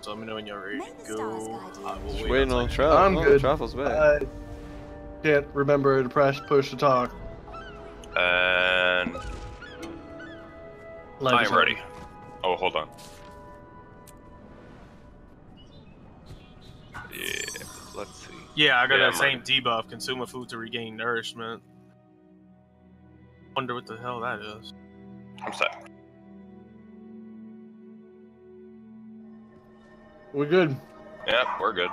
So let me know when you're ready to go. guide uh, you. I will Just wait waiting on outside. travel. I'm oh, good. Travel's back. I can't remember to press push to talk. And Like I I'm ready. Oh, hold on. Yeah, let's see. Yeah, I got Yeah, that I'm same debuff. Consume a food to regain nourishment. Wonder what the hell that is. I'm set. We're good. Yep, we're good.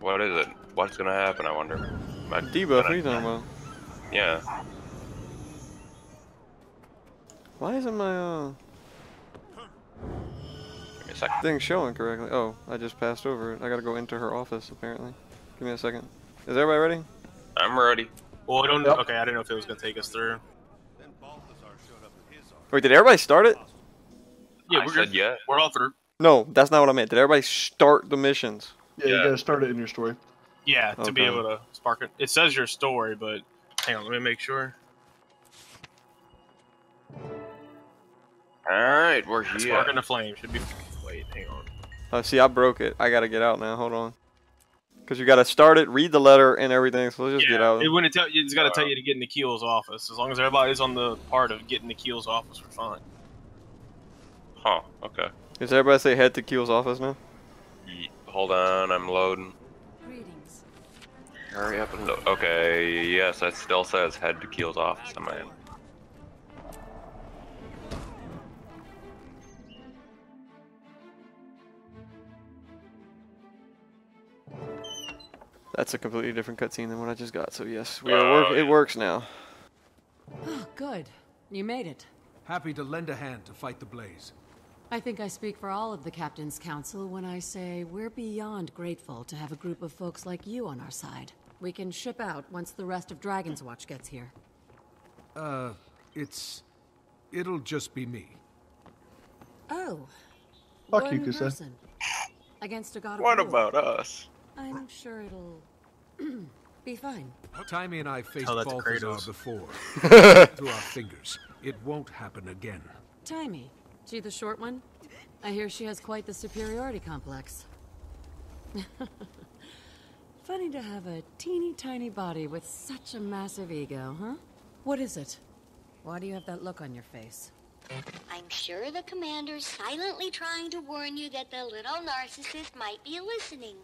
What is it? What's gonna happen? I wonder. Am I Debuff, what are gonna- you talking about? Yeah. Why isn't my uh, Give me a sec. thing showing correctly? Oh, I just passed over it. I gotta go into her office apparently. Give me a second. Is everybody ready? I'm ready. Well, I don't. Yep. Okay, I didn't know if it was gonna take us through. Wait, did everybody start it? Yeah, I we're said good. yeah. We're all through. No, that's not what I meant. Did everybody start the missions? Yeah, you gotta start it in your story. Yeah, to be able to spark it. It says your story, but hang on, let me make sure. All right, we're here. Sparking the flame should be. Wait, hang on. Uh, see, I broke it. I gotta get out now. Hold on. Cause you gotta start it, read the letter, and everything. So let's just get out. It wouldn't tell you. It's got to tell you to get in the Keel's office. As long as everybody's on the part of getting the Keel's office, we're fine. Huh. Okay. Does everybody say head to Keel's office now? Ye- Hold on, I'm loading. Greetings. Hurry up and load. Okay. Yes, it still says head to Keel's office. I'm in. That's a completely different cutscene than what I just got. So yes, we are Oh, work- it works now. Oh, good. You made it. Happy to lend a hand to fight the blaze. I think I speak for all of the Captain's Council when I say we're beyond grateful to have a group of folks like you on our side. We can ship out once the rest of Dragon's Watch gets here. Uh, it's. It'll just be me. Oh. Fuck one you, Kusa. person. Against a god of What war. about us? I'm sure it'll be fine. Taimi and I faced Tell that to Balthazar before. Through our fingers. It won't happen again. Taimi, she the short one? I hear she has quite the superiority complex. Funny to have a teeny tiny body with such a massive ego, huh? What is it? Why do you have that look on your face? I'm sure the commander's silently trying to warn you that the little narcissist might be listening.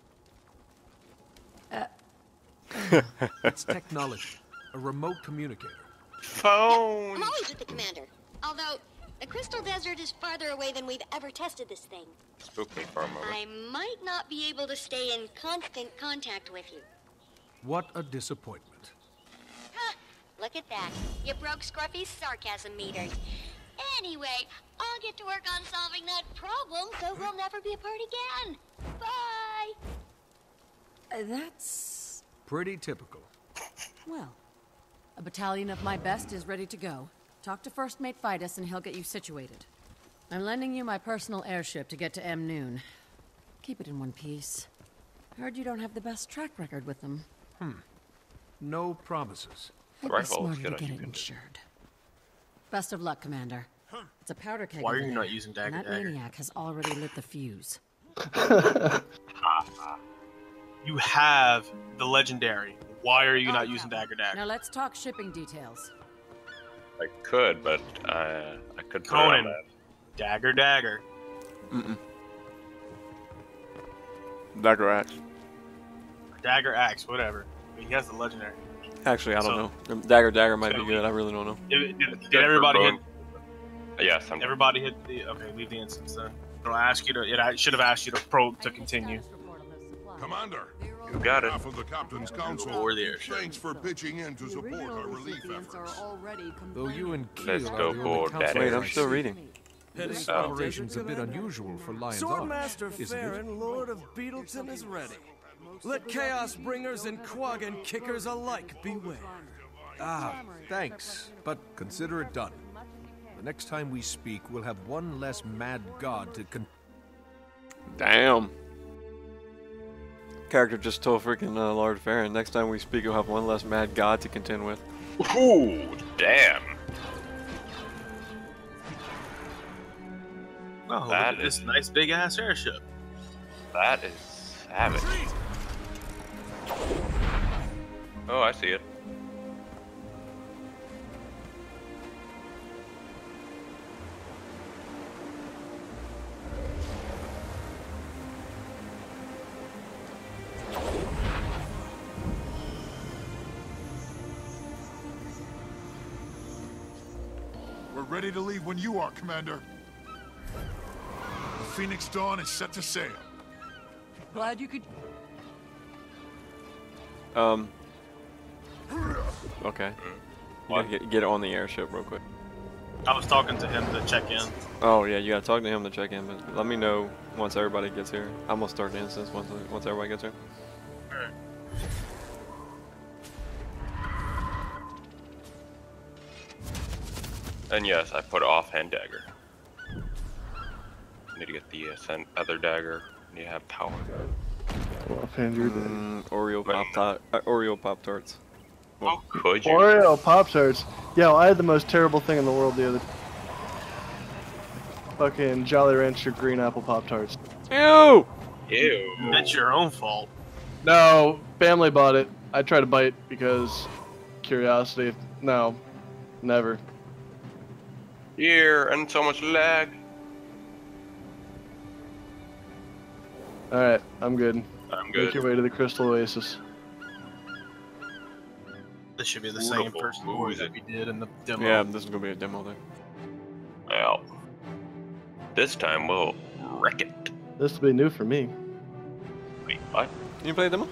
Uh, It's technology. A remote communicator. Phone. I'm always with the commander. Although, the Crystal Desert is farther away than we've ever tested this thing. Spook me for a moment. I might not be able to stay in constant contact with you. What a disappointment. Huh, look at that. You broke Scruffy's sarcasm meter. Anyway, I'll get to work on solving that problem so we'll never be apart again. Bye! Uh, that's. Pretty typical. Well, a battalion of my best is ready to go. Talk to First Mate Fidus and he'll get you situated. I'm lending you my personal airship to get to Amnoon. Keep it in one piece. Heard you don't have the best track record with them. Hmm. No promises. I'd Rifle be is smarter good to get it insured. Best of luck, Commander. It's a powder keg. Why are you not using dagger That dagger? maniac has already lit the fuse. You have the legendary. Why are you Oh, not using dagger dagger? Now let's talk shipping details. I could, but uh, I could put it on Conan, that. dagger dagger. Mm-mm. Dagger axe. Dagger axe, whatever. He has the legendary. Actually, I don't So- know. Dagger dagger might So be we- good. I really don't know. Did, did, did everybody hit? Yes, I'm. Everybody hit the. Okay, leave the instance then. It'll ask you to. It I should have asked you to probe to continue. Commander, You got it. on behalf of the Captain's Council, Or the airship. thanks for pitching in to support our relief efforts. Though you and Keel Let's are go the board council that Wait, I'm still reading. This Oh. operation's a bit unusual for Lion's Arch, Swordmaster? Faren, Lord of Beetletun, is ready. Let Chaos Bringers and Quaggan Kickers alike beware. Ah, thanks. But consider it done. The next time we speak, we'll have one less mad god to con- Damn. Character just told freaking uh, Lord Faren. Next time we speak, you'll have one less mad god to contend with. Ooh, damn. Oh, look That at this nice big ass airship. That is savage. Oh, I see it. To leave when you are, Commander. The Phoenix Dawn is set to sail. Glad you could. Um. Okay. You What? get, get on the airship real quick. I was talking to him to check in. Oh yeah, you gotta talk to him to check in, but let me know once everybody gets here. I'm gonna start the instance once once everybody gets here. And yes, I put offhand dagger. Need to get the uh, other dagger. Need to have power. Offhand your day. Mm, Oreo pop tart, uh, Oreo pop tarts. How could you? Oreo Pop Tarts. Yo, I had the most terrible thing in the world the other. Fucking Jolly Rancher green apple Pop Tarts. Ew! Ew. That's your own fault. No, family bought it. I tried to bite because curiosity. No, never. Here and so much lag. All right, I'm good. I'm good. Make good. your way to the Crystal Oasis. This should be the Who same person fuck that we did in the demo. Yeah, this is gonna be a demo thing. Well, this time we'll wreck it. This will be new for me. Wait, what? You play a demo?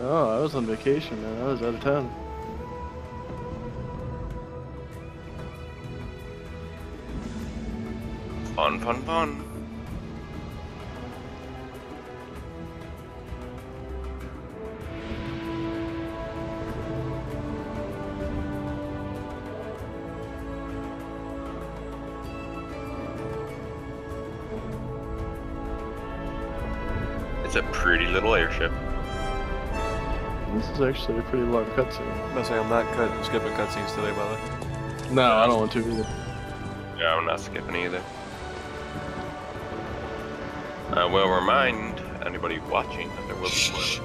Oh, I was on vacation, man. I was out of town. Fun, fun, fun. It's a pretty little airship. This is actually a pretty long cutscene. I'm gonna say I'm not cut, skipping cutscenes today, by the way. No, I don't want to either. Yeah, I'm not skipping either. Uh, I will remind anybody watching that there will be spoilers.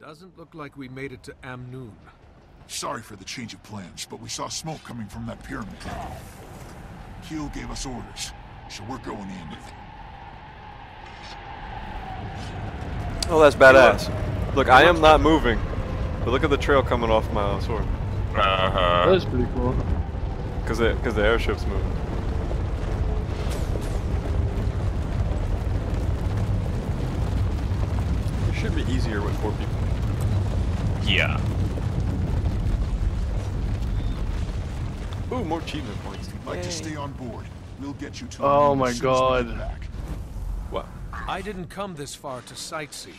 Doesn't look like we made it to Amnoon. Sorry for the change of plans, but we saw smoke coming from that pyramid. Keel gave us orders, so we're going in. Oh, that's badass. Look, I am not moving, but look at the trail coming off my sword. Uh huh. That is pretty cool. Cause the, cause the airship's moving. It should be easier with four people. Yeah. Ooh, more achievement points. Like to stay on board. We'll get you to. Oh my as soon as we God. back. What? I didn't come this far to sightsee.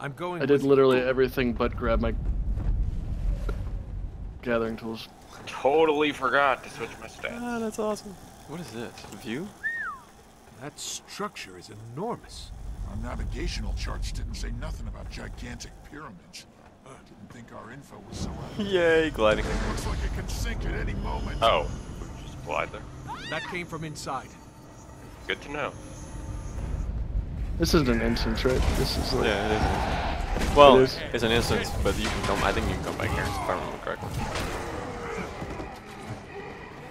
I'm going. I did with- literally everything but grab my gathering tools. Totally forgot to switch my stats. Ah, that's awesome. What is this? View? That structure is enormous. Our navigational charts didn't say nothing about gigantic pyramids. Didn't think our info was so accurate. Yay, gliding. It Looks like it can sink at any moment. Oh, just glide there. That came from inside. Good to know. This isn't an instance, right? This is like. Yeah, it is. Well, It is. it's an instance, but you can come. I think you can come back here if I remember correctly.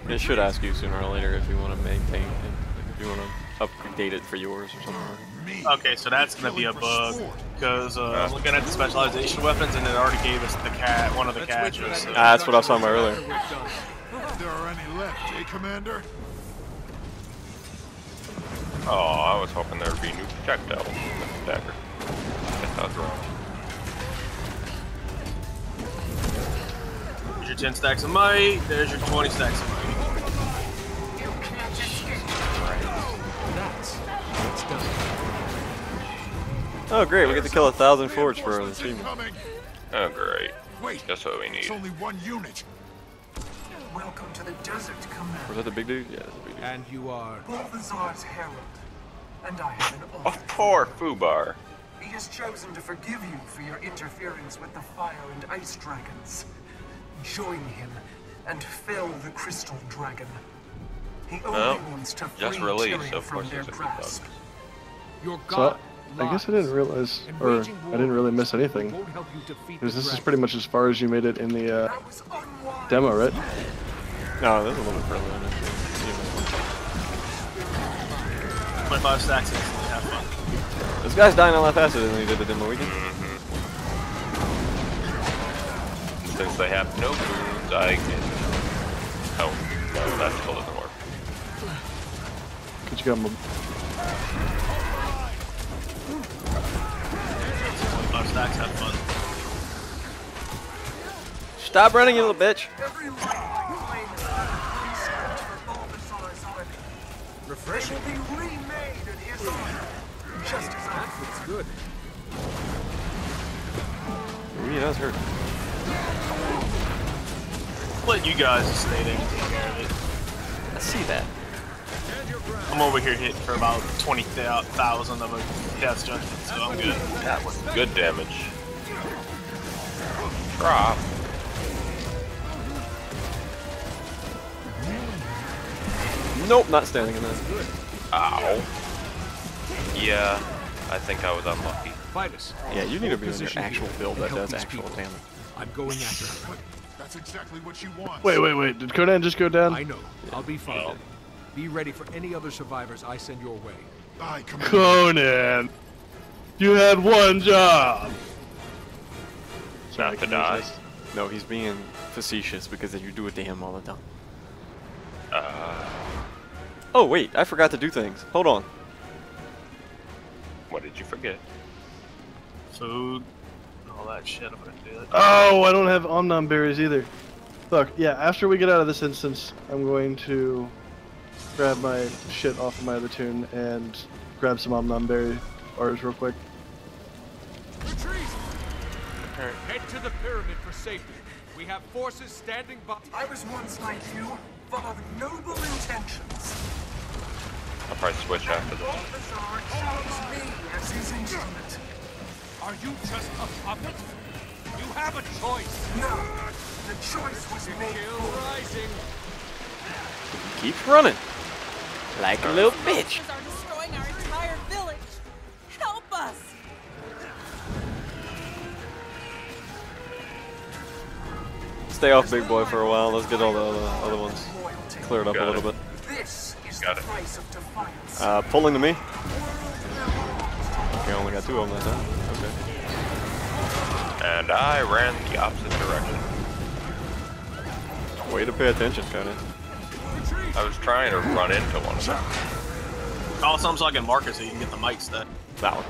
It should ask you sooner or later if you want to maintain, if you want to update it for yours or something. Me. Okay, so that's gonna be a bug because uh, I'm looking at the specialization weapons and it already gave us the cat, one of the Let's wait for catches. So. Ah, that's what I was talking about earlier. If there are any left, eh, Commander? Oh, I was hoping there would be new projectile with the dagger. Guess I was wrong. There's your 10 stacks of might. There's your 20 stacks of might. Oh, great! We get to kill a thousand forge for the Reinforcements achievement. Oh, great. Wait, Just what we it's need. only one unit. Welcome to the desert, Commander. Was that the big dude? Yeah, that's the big dude. And you are. Balthazar's herald. And I have an offer. Oh, offer. poor Fubar. He has chosen to forgive you for your interference with the fire and ice dragons. Join him and fell the crystal dragon. He only Well, wants to free just released, Tyria of from their there's a good grasp. Your So god. I guess I didn't realize, or I didn't really miss anything. won't help you defeat Because this is pretty much as far as you made it in the uh, That was unwise. demo, right? No, there's a little bit further in it. Yeah. 25 stacks instantly, have fun. This guy's dying a lot faster than he did the demo weekend. Since they have no moons, I can. Oh, no, that still doesn't work. Cause you got him. Stacks, have fun. Stop running, you little bitch. Every light claim is not peace for Refreshing. Will be remade in his. Just as I It's good. Ooh, he does hurt. Let you guys just stay there and take care of it. I see that. I'm over here hitting for about 20,000 of a death judgment, so I'm good. That was good damage. Drop. Nope, not standing in that. Ow. Yeah, I think I was unlucky. Vitus. Yeah, you need to be on your Position actual here build that does actual people. damage. I'm going after her. That's exactly what she wants. Wait, wait, wait. Did Conan just go down? I know. I'll be fine. Be ready for any other survivors I send your way. I come Conan, you had one job. Not to die. No, he's being facetious because you do it to him all the time. Uh, Oh, wait, I forgot to do things. Hold on. what did you forget? Food, all that shit. I'm gonna do it. Oh, I don't have Omnom berries either. Look, yeah, after we get out of this instance, I'm going to grab my shit off of my other tune and grab some Omnom berry ores real quick. Retreat! Head to the pyramid for safety. We have forces standing by. I was once like you, full of noble intentions. I'll probably switch after this. Balthazar chose me as his instrument. Are you just a puppet? You have a choice. No, the choice was made Kill for me. rising. Keeps running. Like a little bitch. are destroying our entire village. Help us! Stay off Big Boy for a while. Let's get all the other, other ones cleared up Got a little it. bit. This is Got the it. price of defiance. Uh, pulling to me. Okay, I only got two of them that time. And I ran the opposite direction. Way to pay attention, kinda. I was trying to run into one of them. Call some so I can mark it so you can get the mic set. That one.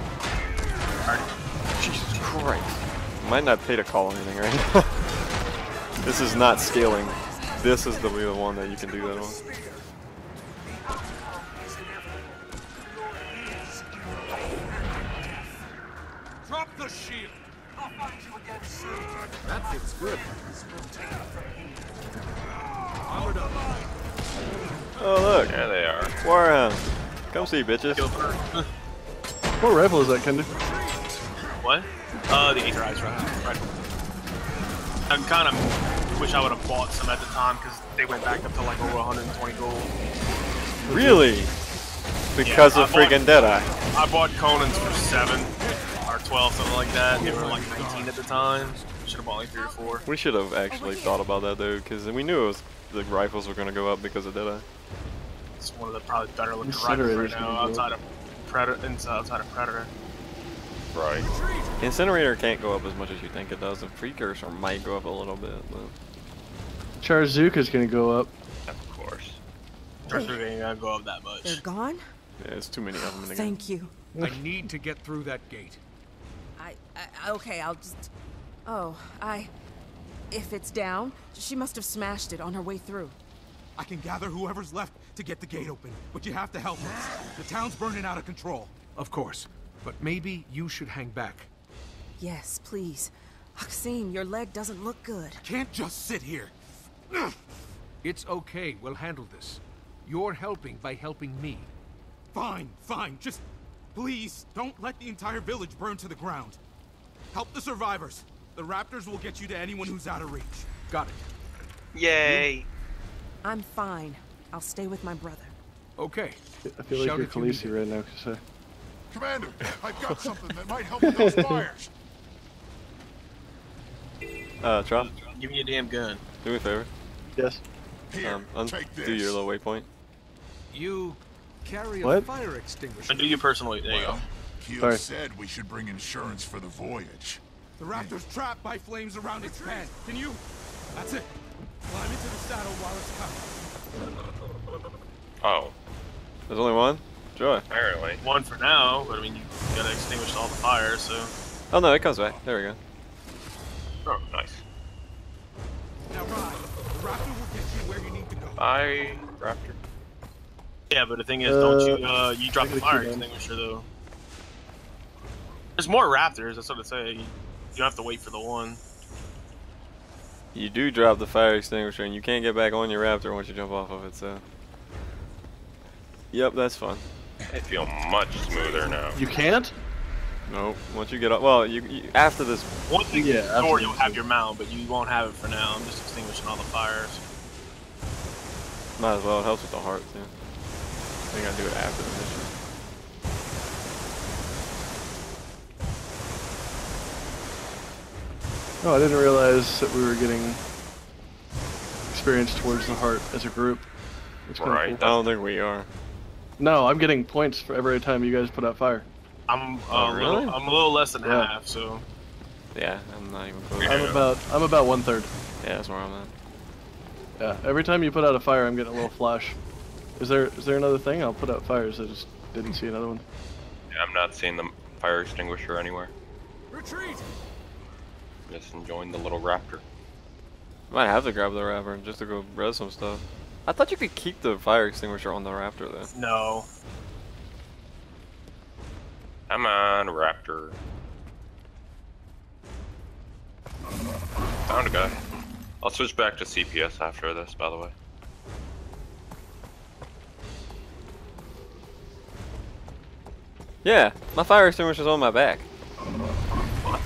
Alright. Jesus Christ. Might not pay to call anything right now. this is not scaling. This is the real one that you can do that on. Drop the shield. I'll find you again soon. That fits good. Armored up. Oh look, There they are. Warhound. Come see, bitches. What rifle is that, Kendra? What? Uh, the Aether Eyes right. right. I kind of wish I would have bought some at the time because they went back up to like over 120 gold. Really? Because Yeah, of I bought- freaking Deadeye. I bought Conan's for seven or 12, something like that. They were like 19 at the time. Should have bought like three or four. We should have actually thought about that though, because we knew it was the rifles were gonna go up because of Deadeye. It's one of the probably better looking rifles right now outside of Predator. Outside of Predator. Right. Incinerator can't go up as much as you think it does. The Precursor might go up a little bit, but Charrzooka's gonna go up. Of course. Predator ain't gonna go up that much. They're gone? yeah, it's too many of them in the game. Thank you. I need to get through that gate. I, I. Okay, I'll just. Oh, I. If it's down, she must have smashed it on her way through. I can gather whoever's left to get the gate open, but you have to help us. The town's burning out of control. Of course. But maybe you should hang back. Yes, please. Maxine, your leg doesn't look good. I Can't just sit here. It's okay. We'll handle this. You're helping by helping me. Fine, fine. Just please don't let the entire village burn to the ground. Help the survivors. The raptors will get you to anyone who's out of reach. Got it. Yay. I'm fine. I'll stay with my brother. Okay. I feel like Shout you're if you right now, Kasai. Commander, I've got something that might help with those fires. Uh, Trop, Give me a damn gun. do me a favor. Yes. Here, Um, undo take this. your little waypoint. You carry a fire extinguisher. And do your personal. There you go. Well, Keel Sorry. said we should bring insurance for the voyage. The raptor's trapped by flames around its pen. Can you? That's it. Climb into the saddle while it's coming. Oh, There's only one? Joy. apparently. One for now, but I mean, you gotta extinguish all the fire, so. Oh no, it comes back. There we go. Oh, nice. Now ride. The raptor will get you where you need to go. Bye, Raptor. Yeah, but the thing is, don't you, Uh, uh, you drop the fire extinguisher though. There's more raptors, that's what I say. You don't have to wait for the one. You do drop the fire extinguisher and you can't get back on your raptor once you jump off of it, so. Yep, that's fun. I feel much smoother now. You can't? Nope. Once you get up, well, you, you after this. Once you Yeah, get the door, you'll have your mount, but you won't have it for now. I'm just extinguishing all the fires. Might as well. It helps with the heart too. I think I do it after the mission. Oh, I didn't realize that we were getting experience towards the heart as a group. It's kinda Right. I don't think we are. No, I'm getting points for every time you guys put out fire. I'm, uh, Oh, a little, really? I'm a little less than Yeah. half, so. Yeah, I'm not even close. I'm about I'm about one third. Yeah, that's where I'm at. Yeah. Every time you put out a fire, I'm getting a little flash. Is there is there another thing? I'll put out fires. I just didn't see another one. Yeah, I'm not seeing the fire extinguisher anywhere. Retreat! Just enjoying the little Raptor. Might have to grab the raptor just to go res some stuff. I thought you could keep the fire extinguisher on the raptor though. No. Come on, Raptor. Found a guy. I'll switch back to CPS after this, by the way. Yeah, my fire extinguisher's on my back.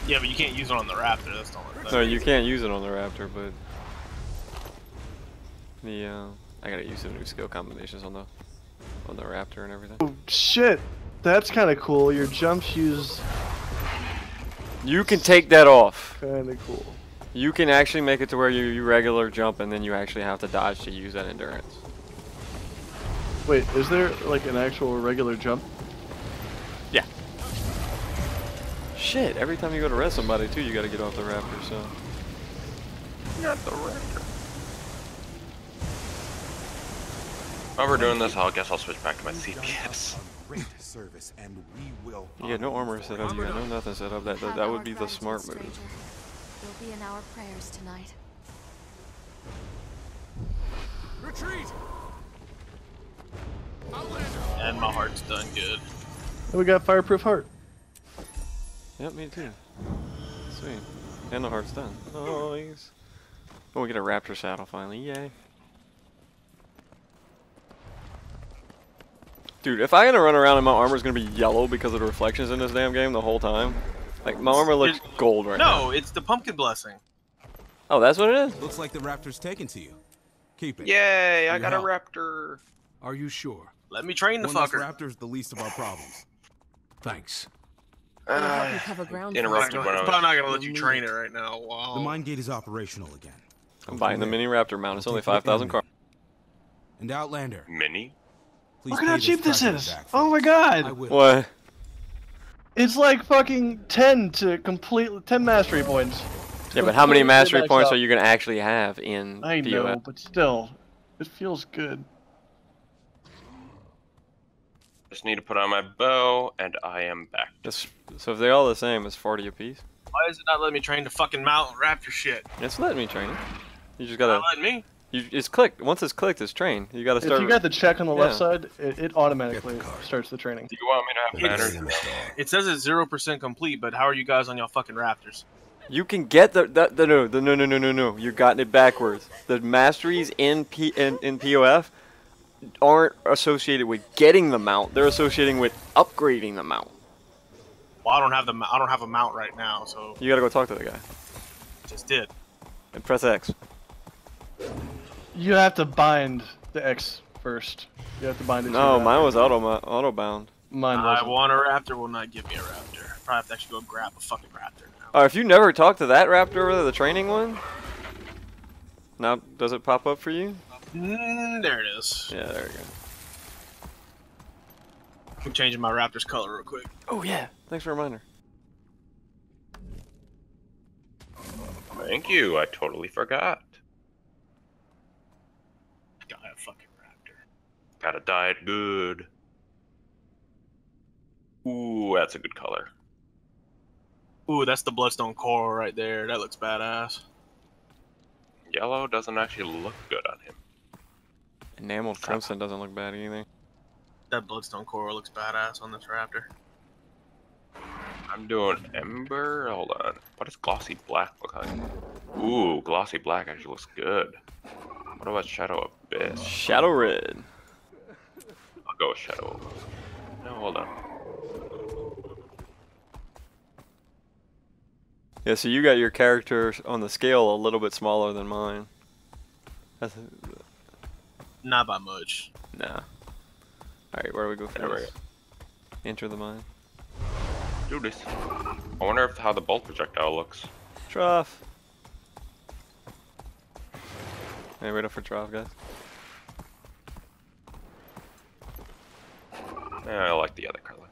Yeah, but you can't use it on the raptor, that's the only No, you can't use it on the raptor, but the uh, I gotta use some new skill combinations on the on the raptor and everything. Oh shit! That's kind of cool. Your jumps use You can take that off. kind of cool. You can actually make it to where you, you regular jump and then you actually have to dodge to use that endurance. Wait, is there like an actual regular jump? Shit, every time you go to res somebody too, you gotta get off the raptor, so. Not the Raptor. While we're doing this, I guess I'll switch back to my CPS. Great service, and we will. You got no armor set up, you got no nothing set up. That, that, that would be the smart move. You'll be in our prayers tonight. Retreat! And my heart's done good. And we got fireproof heart. Yep, me too. Sweet. And the heart's done. Oh, he's... Oh, we get a raptor saddle finally. Yay. Dude, if I gotta run around and my armor's gonna be yellow because of the reflections in this damn game the whole time, like my armor looks gold right now. No, it's the pumpkin blessing. Oh, that's what it is? Looks like the raptor's taken to you. Keep it. Yay, I Your got a raptor. Are you sure? Let me train the One less fucker. raptor's the least of our problems. Thanks. It'll help Uh, you cover ground. interrupted faster. when I I'm was- probably not gonna let you train it right now. The Wow. mine gate is operational again. I'm buying the mini raptor mount. It's only 5,000 car. And Outlander, Mini? please Look at how cheap this is! Oh my god! What? It's like fucking 10 to complete 10 mastery points. Yeah, but how many mastery points out. are you gonna actually have in I POF? know, but still, it feels good. Just need to put on my bow, and I am back. Just, so if they're all the same, it's 40 apiece. Why is it not letting me train the fucking mount raptor shit? It's letting me train it. You just gotta. Not letting me. You, it's clicked. Once it's clicked, it's trained. You gotta start. If you got the check on the left side, it, it automatically starts the training. Do you want me to have It's- manners? It says it's zero percent complete, but how are you guys on y'all fucking raptors? You can get the, the, the no the no no no no no. You're gotten it backwards. The masteries in P in, in POF aren't associated with getting the mount. They're associating with upgrading the mount. Well, I don't have the I don't have a mount right now, so You gotta go talk to the guy just did. and press X. You have to bind the X first. You have to bind it. No, your mine was auto auto bound. Mine I wasn't. want a raptor. Will not give me a raptor. Probably have to actually go grab a fucking raptor now. Oh, if you never talked to that raptor over there, the training one. Now, does it pop up for you? Mm, there it is. Yeah, there we go. I'm changing my raptor's color real quick. Oh yeah, thanks for a reminder. Thank you. I totally forgot. Got a have fucking raptor. Gotta dye it good. Ooh, that's a good color. Ooh, that's the bloodstone coral right there. That looks badass. Yellow doesn't actually look good on him. Enameled crimson doesn't look bad either. That bloodstone coral looks badass on this raptor. I'm doing ember. Hold on. What does glossy black look like? Ooh, glossy black actually looks good. What about shadow abyss? Shadow red. I'll go with shadow abyss. No, hold on. Yeah, so you got your character on the scale a little bit smaller than mine. That's Not by much. nah. All right, where do we go There we first? Enter the mine. Do this. I wonder if how the bolt projectile looks. Trough. Hey, wait up for trough, guys. Yeah, I like the other color.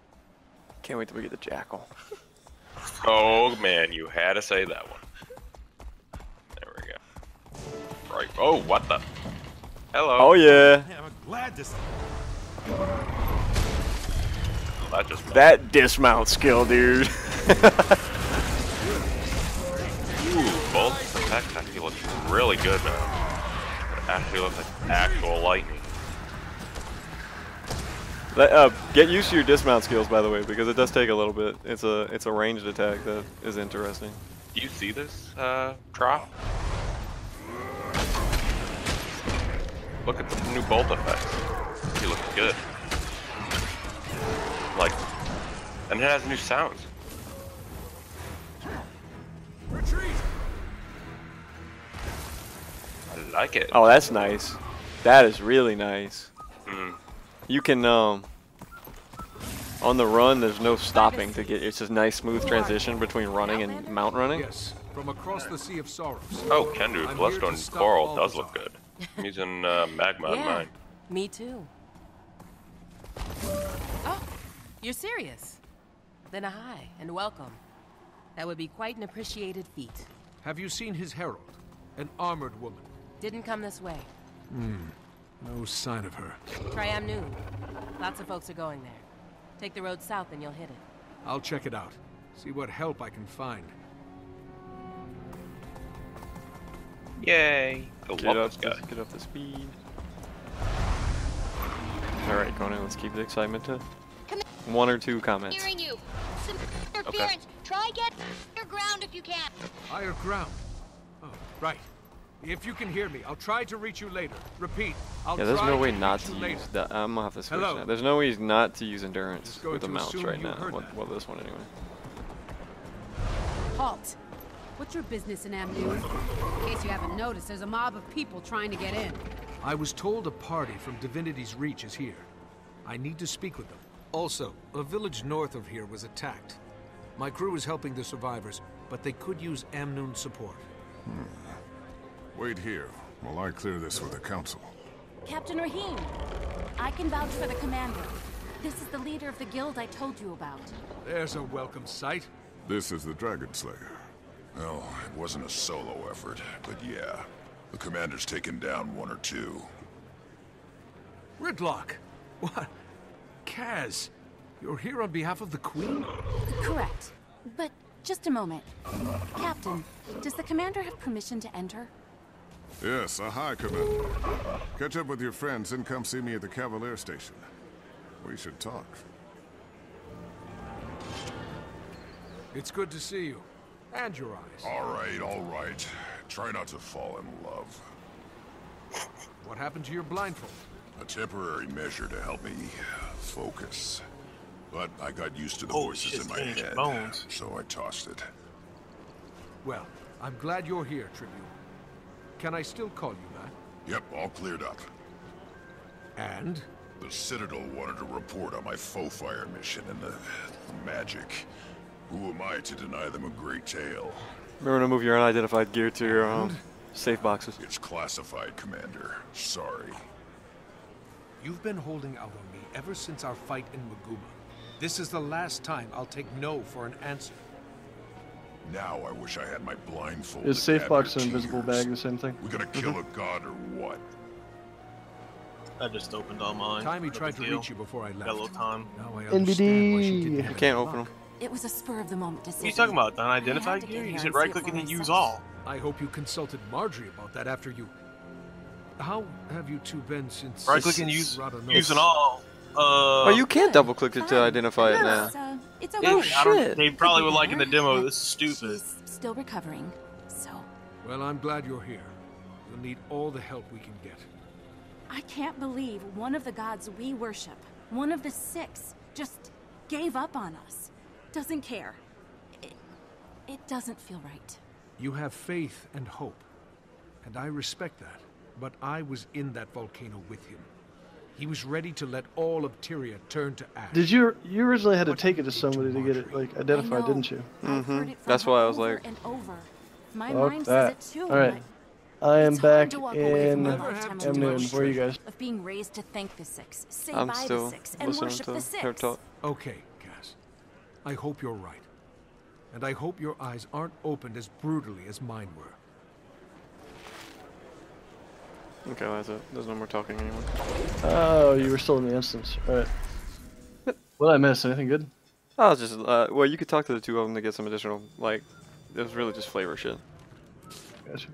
Can't wait till we get the jackal. Oh man, you had to say that one. There we go. Right. Oh, what the? Hello. Oh yeah, Yeah, I'm glad to. That just that dismount skill, dude. Ooh, bolt protect actually looks really good now. It actually looks like actual lightning. Let- uh, get used to your dismount skills, by the way, because it does take a little bit. It's a it's a ranged attack that is interesting. Do you see this, uh, Trop? Look at the new bolt effects. He looks good. Like, and it has new sounds. Retreat! I like it. Oh, that's nice. That is really nice. Mm. You can um on the run. There's no stopping to get. It's just nice smooth transition between running and mount running. Yes, from across the Sea of Sorrows. Oh, Kendu, I'm Bloodstone Coral does look good. I'm using uh, Magma on Yeah. mine. Me too. Oh, you're serious? Then a hi and welcome. That would be quite an appreciated feat. Have you seen his herald? An armored woman. Didn't come this way. Hmm. No sign of her. Try Amnoon. Lots of folks are going there. Take the road south and you'll hit it. I'll check it out. See what help I can find. Yay! I Get up, this guy. get up to speed. All right, Conan. Let's keep the excitement to one or two comments. Hearing you. Some interference. Try get your ground if you can. Higher ground. Oh, right. If you can hear me, I'll try to reach you later. Repeat. I'll Yeah, there's no way reach not you to later. use that. I'm gonna have to switch Hello? that. There's no way not to use endurance with the to mounts right now. heard Well, well, this one anyway. Halt! What's your business in Amnoon? In case you haven't noticed, there's a mob of people trying to get in. I was told a party from Divinity's Reach is here. I need to speak with them. Also, a village north of here was attacked. My crew is helping the survivors, but they could use Amnoon support. Hmm. Wait here while I clear this with the council. Captain Rahim, I can vouch for the commander. This is the leader of the guild I told you about. There's a welcome sight. This is the Dragon Slayer. Well, it wasn't a solo effort, but yeah. The commander's taken down one or two. Rytlock! What? Kas! You're here on behalf of the Queen? Correct. But just a moment. Captain, does the commander have permission to enter? Yes, a high commander. Catch up with your friends and come see me at the Cavalier Station. We should talk. It's good to see you. And your eyes. All right, all right. Try not to fall in love. What happened to your blindfold? A temporary measure to help me focus. But I got used to the Holy voices shit, in my head, Bones. so I tossed it. Well, I'm glad you're here, Tribune. Can I still call you that? Yep, all cleared up. And? The Citadel wanted a report on my faux fire mission and the magic. Who am I to deny them a great tale? Remember to move your unidentified gear to your um, safe boxes. It's classified, Commander. Sorry. You've been holding out on me ever since our fight in Maguuma. This is the last time I'll take no for an answer. Now I wish I had my blindfold. Is safe box your and invisible tears. bag the same thing? We gonna kill a god or what? I just opened all mine. Time he tried to deal. reach you before I left. Got a little time. Now I understand why she NBD. didn't You can't open them. It was a spur of the moment What decision. are you talking about? Unidentified gear? You and said right click for and then use all. I hope you consulted Marjory about that after you... How have you two been since... Right click and use use and all. Uh, Oh, you can double click it to identify it now. It's, uh, it's okay. Oh, shit. they probably would like in the demo. This is stupid. She's still recovering, so Well, I'm glad you're here. You'll need all the help we can get. I can't believe one of the gods we worship, one of the six, just gave up on us. Doesn't care. It, it doesn't feel right. You have faith and hope, and I respect that. But I was in that volcano with him. He was ready to let all of Tyria turn to ash. Did you you originally had to What take it to did to somebody to get it like identified, didn't you? I've Mhm. heard it from That's why I was over like- and over. My Fuck mind that. says it too. All right. I am back to walk away from in a lifetime of Amnoon. devotion. Where are you guys? Of being raised to thank the six, say I'm bye still the six, and listening worship to the six. talk. Okay, Kas. I hope you're right. And I hope your eyes aren't opened as brutally as mine were. Okay, that's it. There's no more talking anymore. Oh, you were still in the instance. All right. What did I miss? Anything good? I was just, uh, well, you could talk to the two of them to get some additional, like, it was really just flavor shit. Gotcha.